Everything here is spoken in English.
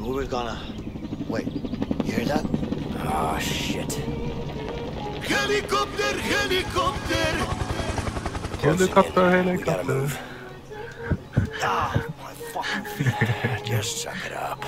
we're gonna... Wait, you hear that? Oh, shit. Helicopter! Helicopter! Helicopter, We gotta helicopter. move. Ah, my fucking feet. Just suck it up.